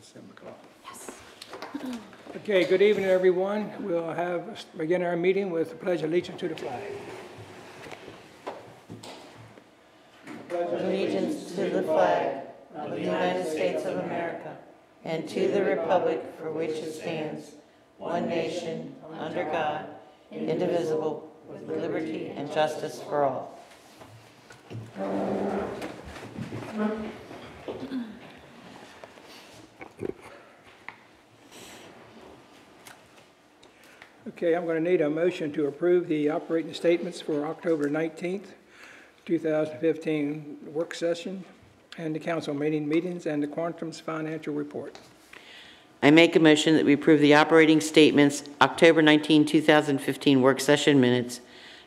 At 7 o'clock. Okay, good evening, everyone. We'll have, begin our meeting with the pledge of allegiance to the flag. allegiance to the flag of the United States of America and to the republic for which it stands, one nation, under God, indivisible, with liberty and justice for all. Okay, I'm going to need a motion to approve the operating statements for October 19th, 2015 work session, and the council meeting meetings, and the Quantum's financial report. I make a motion that we approve the operating statements, October 19, 2015 work session minutes,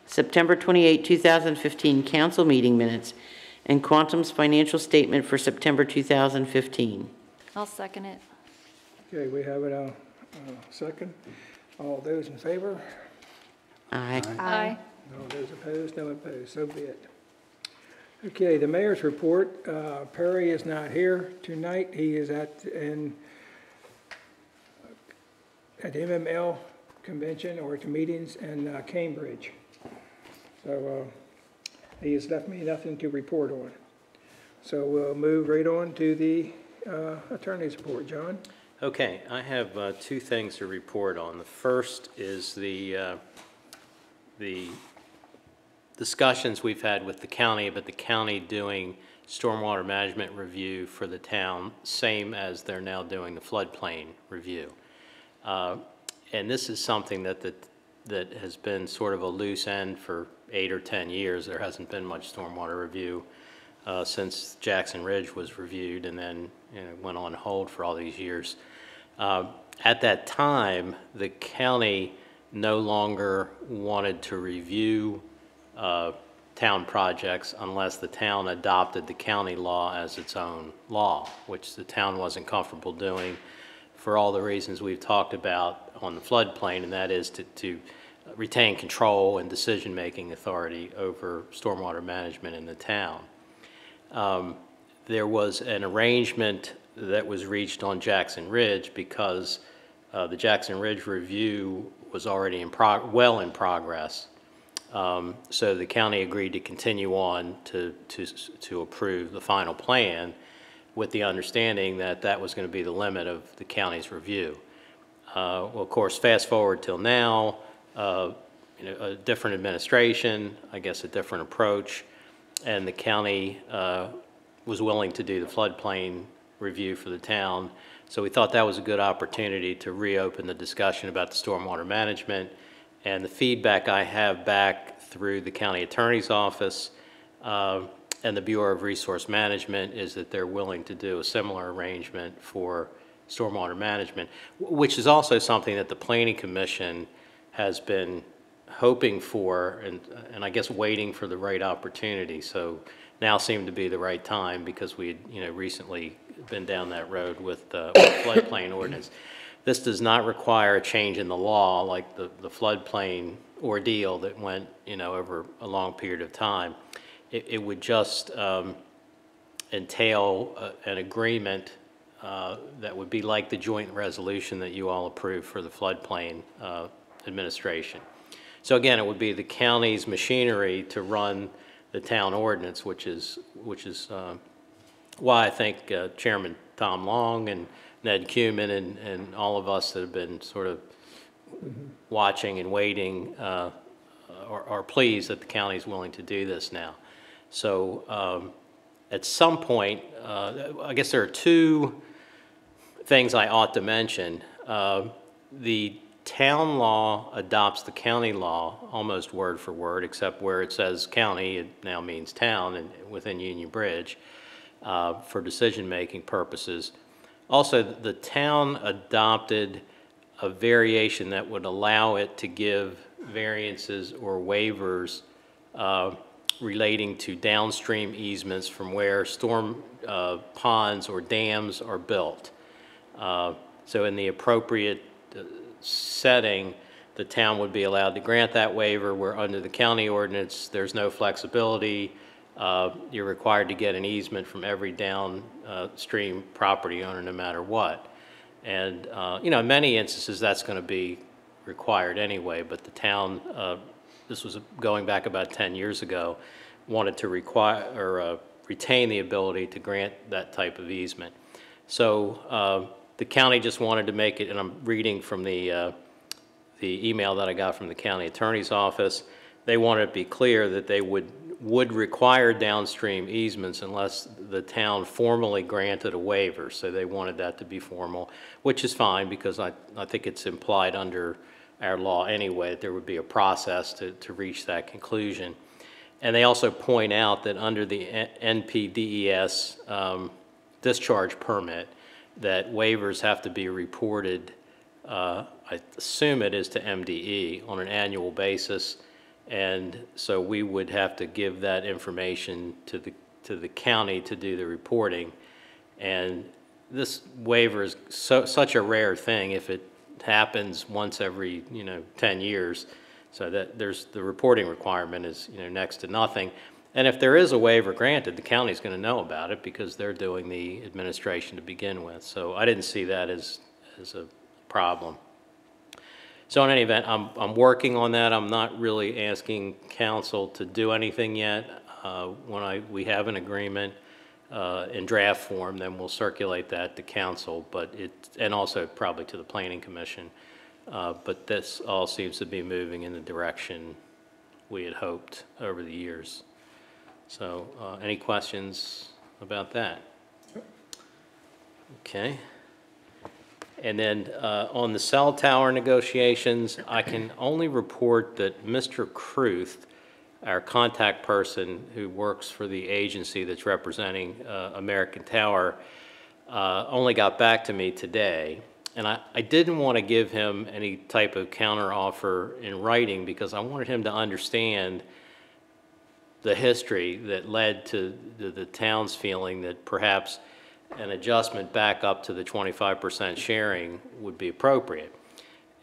September 28, 2015 council meeting minutes, and Quantum's financial statement for September 2015. I'll second it. Okay, we have it, uh, uh, second. All those in favor? Aye. Aye. All those opposed, no opposed, so be it. Okay, the mayor's report, uh, Perry is not here tonight, he is at, in, at the MML convention or to meetings in uh, Cambridge. So, uh, he has left me nothing to report on. So we'll move right on to the, uh, attorney's report, John? Okay, I have uh, two things to report on. The first is the, uh, the discussions we've had with the county, but the county doing stormwater management review for the town, same as they're now doing the floodplain review. Uh, And this is something that, that, that has been sort of a loose end for eight or 10 years. There hasn't been much stormwater review uh, since Jackson Ridge was reviewed and then, you know, went on hold for all these years. Uh, At that time, the county no longer wanted to review uh, town projects unless the town adopted the county law as its own law, which the town wasn't comfortable doing for all the reasons we've talked about on the floodplain, and that is to, to retain control and decision-making authority over stormwater management in the town. Um, There was an arrangement that was reached on Jackson Ridge because uh, the Jackson Ridge review was already in prog, well in progress. Um, So the county agreed to continue on to, to, to approve the final plan with the understanding that that was going to be the limit of the county's review. Uh, Well, of course, fast forward till now, uh, you know, a different administration, I guess a different approach, and the county uh, was willing to do the floodplain review for the town. So we thought that was a good opportunity to reopen the discussion about the stormwater management. And the feedback I have back through the county attorney's office uh, and the Bureau of Resource Management is that they're willing to do a similar arrangement for stormwater management, which is also something that the Planning Commission has been hoping for and, and I guess waiting for the right opportunity. So now seemed to be the right time because we had, you know, recently been down that road with the floodplain ordinance. This does not require a change in the law like the, the floodplain ordeal that went, you know, over a long period of time. It, it would just um, entail uh, an agreement uh, that would be like the joint resolution that you all approved for the floodplain uh, administration. So again, it would be the county's machinery to run the town ordinance, which is, which is uh, why I think uh, Chairman Tom Long and Ned Cuman and, and all of us that have been sort of watching and waiting uh, are, are pleased that the county is willing to do this now. So um, at some point, uh, I guess there are two things I ought to mention. Uh, The town law adopts the county law almost word for word, except where it says county, it now means town and within Union Bridge uh, for decision-making purposes. Also, the town adopted a variation that would allow it to give variances or waivers uh, relating to downstream easements from where storm uh, ponds or dams are built. Uh, So in the appropriate uh, setting, the town would be allowed to grant that waiver, where under the county ordinance, there's no flexibility. Uh, you're required to get an easement from every downstream property owner, no matter what. And, uh, you know, in many instances, that's going to be required anyway, but the town, uh, this was going back about 10 years ago, wanted to require, or uh, retain the ability to grant that type of easement. So uh, the county just wanted to make it, and I'm reading from the, uh, the email that I got from the county attorney's office, they wanted to be clear that they would, would require downstream easements unless the town formally granted a waiver. So they wanted that to be formal, which is fine, because I, I think it's implied under our law anyway, that there would be a process to, to reach that conclusion. And they also point out that under the NPDES um, discharge permit, that waivers have to be reported, uh, I assume it is to MDE, on an annual basis. And so we would have to give that information to the, to the county to do the reporting. And this waiver is so, such a rare thing, if it happens once every, you know, 10 years, so that there's, the reporting requirement is, you know, next to nothing. And if there is a waiver granted, the county's going to know about it because they're doing the administration to begin with. So I didn't see that as, as a problem. So in any event, I'm, I'm working on that. I'm not really asking council to do anything yet. Uh, When I, we have an agreement uh, in draft form, then we'll circulate that to council, but it, and also probably to the planning commission. Uh, But this all seems to be moving in the direction we had hoped over the years. So, uh, any questions about that? Okay. And then uh, on the cell tower negotiations, I can only report that Mr. Kruth, our contact person who works for the agency that's representing uh, American Tower, uh, only got back to me today. And I, I didn't want to give him any type of counteroffer in writing because I wanted him to understand the history that led to the, the town's feeling that perhaps an adjustment back up to the twenty-five percent sharing would be appropriate.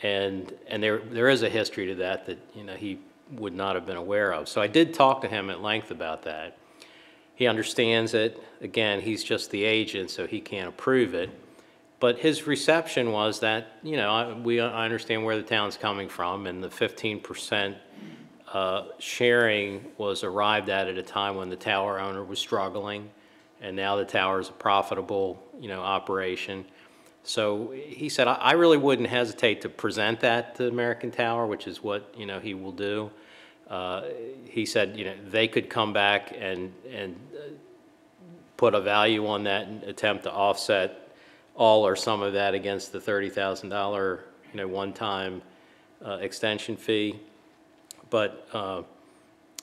And, and there, there is a history to that that, you know, he would not have been aware of. So I did talk to him at length about that. He understands it. Again, he's just the agent, so he can't approve it. But his reception was that, you know, I, we, I understand where the town's coming from, and the fifteen percent uh, sharing was arrived at at a time when the tower owner was struggling, and now the tower is a profitable, you know, operation. So he said, I, really wouldn't hesitate to present that to American Tower, which is what, you know, he will do. Uh, He said, you know, they could come back and, and uh, put a value on that and attempt to offset all or some of that against the thirty thousand dollar, you know, one-time uh, extension fee. But uh,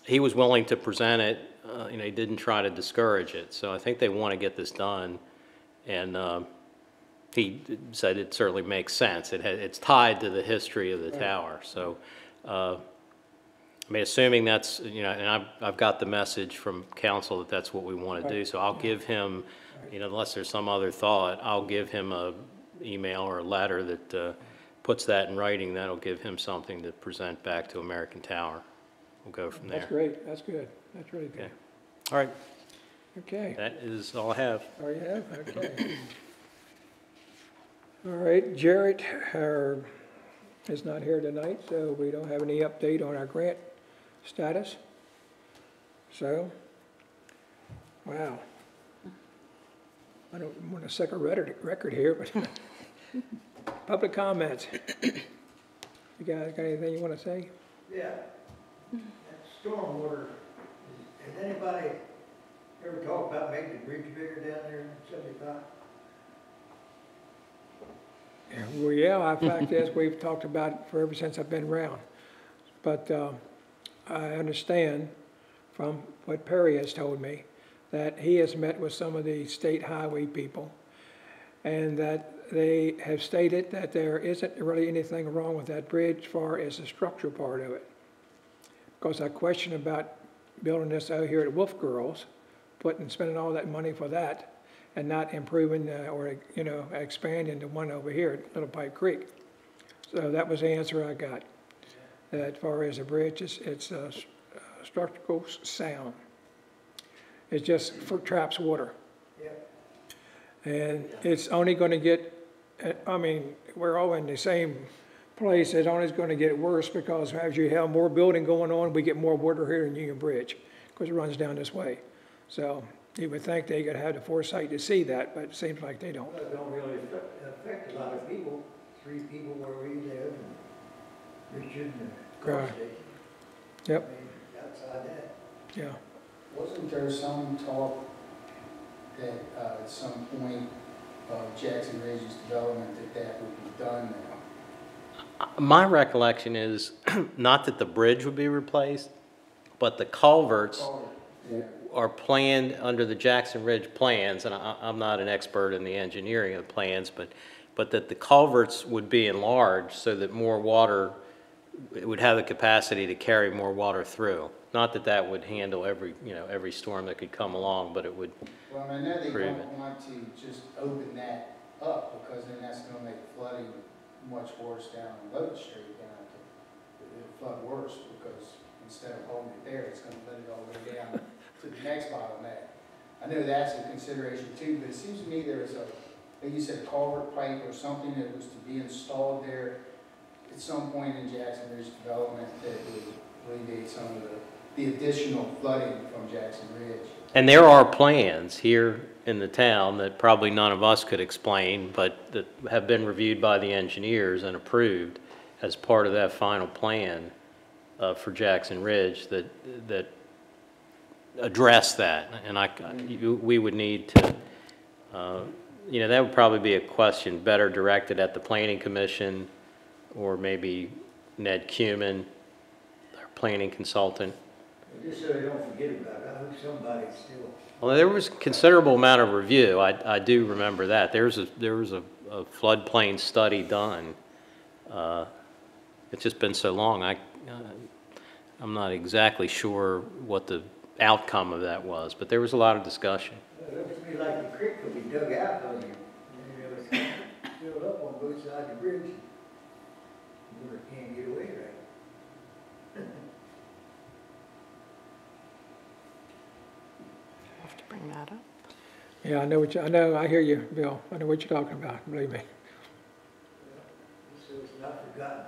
he was willing to present it, uh, you know, he didn't try to discourage it. So I think they want to get this done. And um, he said it certainly makes sense. It had, it's tied to the history of the tower. So, uh, I mean, assuming that's, you know, and I've, I've got the message from council that that's what we want to do. So I'll give him, you know, unless there's some other thought, I'll give him a email or a letter that uh, puts that in writing. That'll give him something to present back to American Tower. We'll go from there. That's great, that's good, that's really good. Okay. All right, Okay, that is all I have. oh, you have, okay. All right, Jarrett is not here tonight, so we don't have any update on our grant status. So, wow. I don't want to set a record record here, but public comments. You guys got anything you want to say? Yeah, that stormwater, has anybody ever talked about making the bridge bigger down there in seventy-five? Well, yeah, in fact, as we've talked about for ever since I've been around. But uh, I understand from what Perry has told me, that he has met with some of the state highway people, and that they have stated that there isn't really anything wrong with that bridge as far as the structural part of it. Because I question about building this out here at Wolf Girls, putting, spending all that money for that, and not improving uh, or, you know, expanding the one over here at Little Pipe Creek. So that was the answer I got. That as far as the bridge, it's, it's uh, uh, structural sound. It just for traps water. Yep. And it's only gonna get, uh, I mean, we're all in the same place, it's only gonna get worse because as you have more building going on, we get more water here in Union Bridge, because it runs down this way. So you would think they could have the foresight to see that, but it seems like they don't. It don't really affect, a lot of people, three people where we live, and Richard and the Right. Yep. I mean, outside that. Yeah, Wasn't there some talk that uh, at some point of Jackson Ridge's development that that would be done now? My recollection is, not that the bridge would be replaced, but the culverts are planned under the Jackson Ridge plans, and I, I'm not an expert in the engineering of the plans, but, but that the culverts would be enlarged so that more water, it would have the capacity to carry more water through. Not that that would handle every, you know, every storm that could come along, but it would, Well, I know they Prove don't it. want to just open that up because then that's gonna make flooding much worse down on Boat Street down to, it'll flood worse because instead of holding it there, it's gonna let it all the way down to the next bottleneck. I know that's a consideration too, but it seems to me there is a, like you said, culvert pipe or something that was to be installed there at some point in Jackson Ridge development that would alleviate some of the, the additional flooding from Jackson Ridge. and there are plans here in the town that probably none of us could explain, but that have been reviewed by the engineers and approved as part of that final plan uh, for Jackson Ridge that, that address that. And I, we would need to, uh, you know, that would probably be a question better directed at the planning commission or maybe Ned Cuman, our planning consultant. Just so they don't forget about it, I hope somebody still, Well, there was considerable amount of review, I, I do remember that. There's a, there was a a floodplain study done. Uh, It's just been so long, I, uh, I'm not exactly sure what the outcome of that was, but there was a lot of discussion. it looks to me like the creek could be dug out you. You know, it's filled up on both sides of the bridge. Water can't get away right. Have to bring that up. yeah, I know what you, I know, I hear you, Bill, I know what you're talking about, believe me. So it's not forgotten.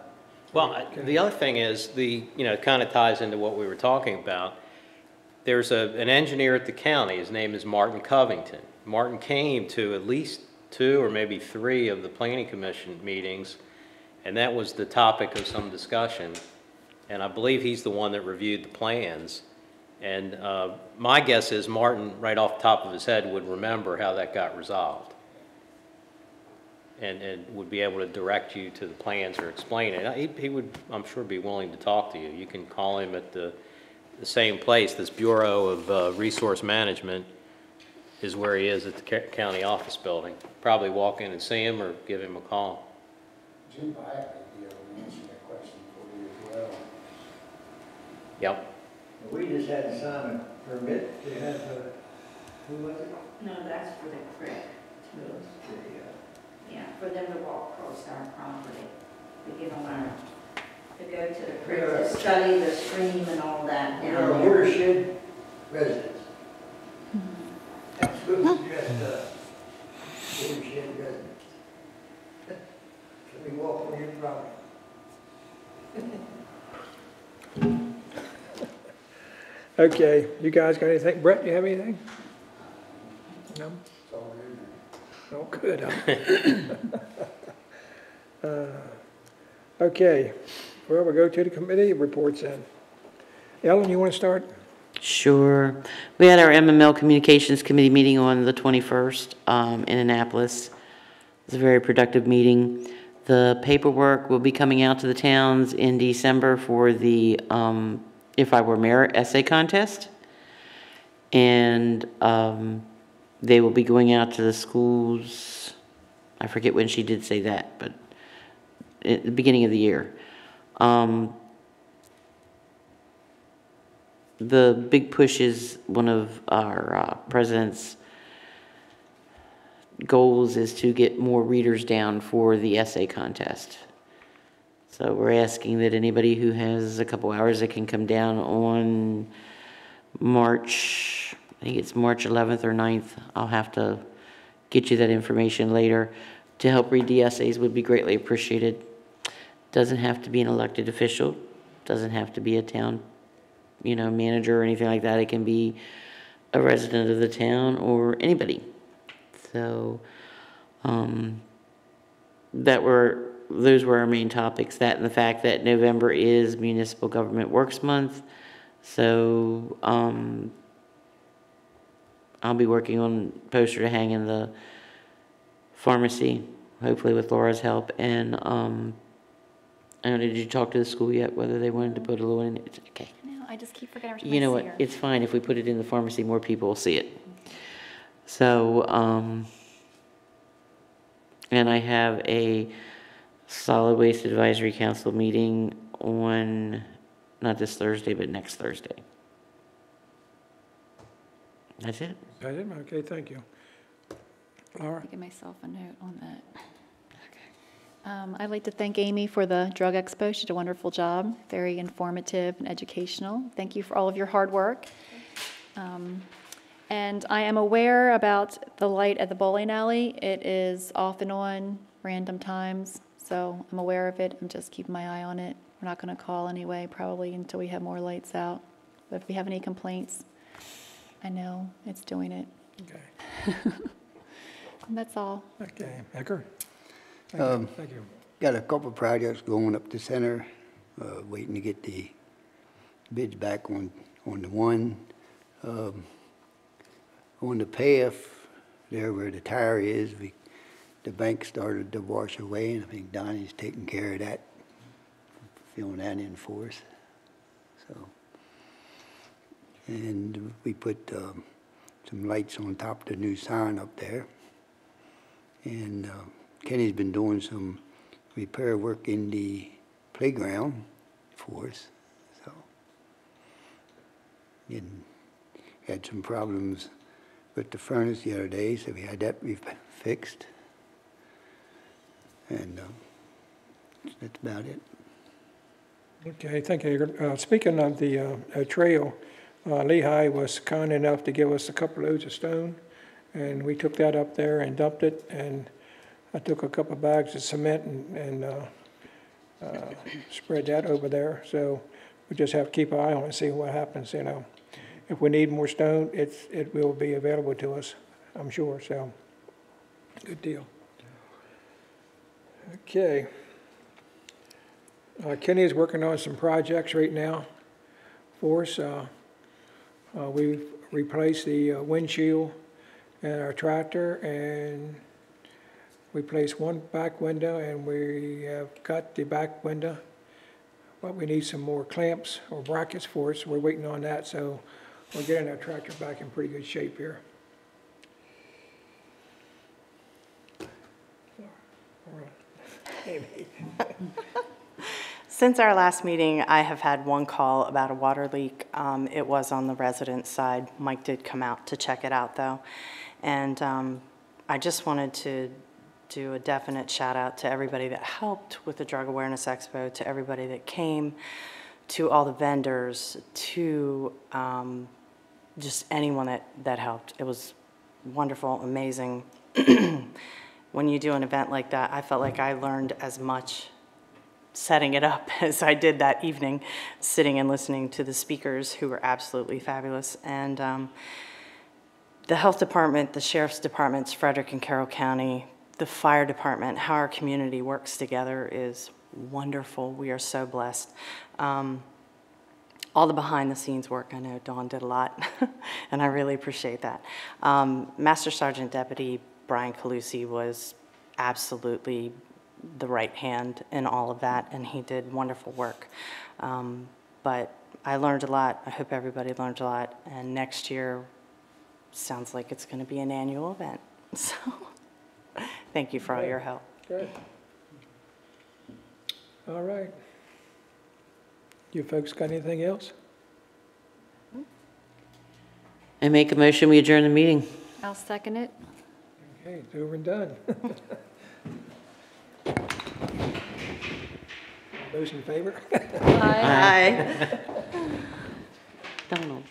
Well, I- the other thing is, the, you know, it kind of ties into what we were talking about. There's a, an engineer at the county, his name is Martin Covington. Martin came to at least two or maybe three of the planning commission meetings, and that was the topic of some discussion. And I believe he's the one that reviewed the plans. And uh, my guess is Martin, right off the top of his head, would remember how that got resolved and, and would be able to direct you to the plans or explain it. He, he would, I'm sure, be willing to talk to you. You can call him at the, the same place, this Bureau of uh, Resource Management is where he is at the county office building. Probably walk in and see him or give him a call. Jim Byatt may be able to answer that question for you as well. Yep. We just had to sign a permit to have, uh, who was it? No, that's for the creek, The, uh, yeah, for them to walk across our property, to get on our, to go to the creek, to study the stream and all that down a there. watershed residents. That's supposed to address the watershed residents. Let me walk on your property. Okay, you guys got anything, Brett, you have anything? No? Oh, good. Uh, Okay, well, we'll go to the committee reports then. Ellen, you want to start? Sure. We had our MML Communications Committee meeting on the 21st um, in Annapolis. It was a very productive meeting. The paperwork will be coming out to the towns in December for the um, If I Were Mayor essay contest. And um, they will be going out to the schools, I forget when she did say that, but at the beginning of the year. Um, the big push is one of our uh, president's goals is to get more readers down for the essay contest. So we're asking that anybody who has a couple hours that can come down on March I think it's March 11th or 9th. I'll have to get you that information later. To help read the essays would be greatly appreciated. Doesn't have to be an elected official, doesn't have to be a town, you know, manager or anything like that. It can be a resident of the town or anybody. So, um, that were, those were our main topics, that and the fact that November is Municipal Government Works Month. So, um, I'll be working on poster to hang in the pharmacy, hopefully with Laura's help, and, um, I don't know, did you talk to the school yet, whether they wanted to put a little in, it's, okay. No, I just keep forgetting. You know what, it's fine, if we put it in the pharmacy, more people will see it. So, um, and I have a solid waste advisory council meeting on, not this Thursday, but next Thursday. That's it. Got it? Okay, thank you. Laura? Give myself a note on that. Um, I'd like to thank Amy for the Drug Expo. She did a wonderful job, very informative and educational. Thank you for all of your hard work. Um, And I am aware about the light at the bowling alley. It is off and on random times, so I'm aware of it. I'm just keeping my eye on it. We're not going to call anyway, probably until we have more lights out. But if we have any complaints, I know it's doing it. Okay, And that's all. okay. Ecker? Thank you. Um, Thank you. Got a couple projects going up the center, uh, waiting to get the bids back on, on the one. Um, On the path, there where the tire is, we, the bank started to wash away, and I think Donnie's taking care of that, filling that in for us, so. And we put, um, some lights on top of the new sign up there. And uh, Kenny's been doing some repair work in the playground for us, so. And had some problems with the furnace the other day, so we had that fixed. And um, that's about it. Okay, thank you. Uh, Speaking of the uh, uh, trail, uh, Lehigh was kind enough to give us a couple loads of stone, and we took that up there and dumped it, and I took a couple bags of cement and, and uh, uh, spread that over there, so we just have to keep an eye on it, and see what happens, you know. If we need more stone, it's, it will be available to us, I'm sure, so, good deal. Okay. Uh, Kenny is working on some projects right now for us. Uh, uh, We've replaced the uh, windshield in our tractor, and we replaced one back window, and we have got the back window. But we need some more clamps or brackets for it, so we're waiting on that, so we're getting our tractor back in pretty good shape here. Since our last meeting, I have had one call about a water leak. Um, It was on the resident side. Mike did come out to check it out, though. And um, I just wanted to do a definite shout out to everybody that helped with the Drug Awareness Expo, to everybody that came, to all the vendors, to um, just anyone that, that helped. It was wonderful, amazing. When you do an event like that, I felt like I learned as much setting it up as I did that evening, sitting and listening to the speakers who were absolutely fabulous. And um, the health department, the sheriff's departments, Frederick and Carroll County, the fire department, how our community works together is wonderful. We are so blessed. Um, all the behind-the-scenes work, I know Dawn did a lot, and I really appreciate that. Um, Master Sergeant Deputy Brian Calusi was absolutely the right hand in all of that, and he did wonderful work. Um, But I learned a lot. I hope everybody learned a lot, and next year sounds like it's going to be an annual event. So, thank you for all your help. Good. All right. You folks got anything else? I make a motion, we adjourn the meeting. I'll second it. Okay, it's over and done. Those in favor? Aye. Donald.